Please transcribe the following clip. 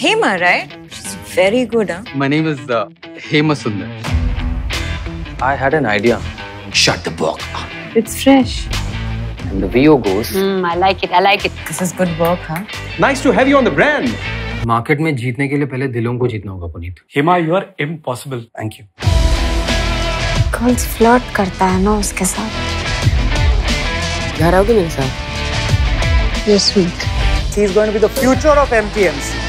Hema, right? She's very good, huh? My name is uh, Hema Sundar. I had an idea. Shut the book. It's fresh. And the VO goes. Hmm, I like it. I like it. This is good work, huh? Nice to have you on the brand. Market में जीतने के लिए पहले दिलों को जीतना होगा Puneet Hema, you are impossible thank you girls flirt करता है ना उसके साथ घर आओगे मेरे साथ yes week sweet. Is going to be the future of MPMC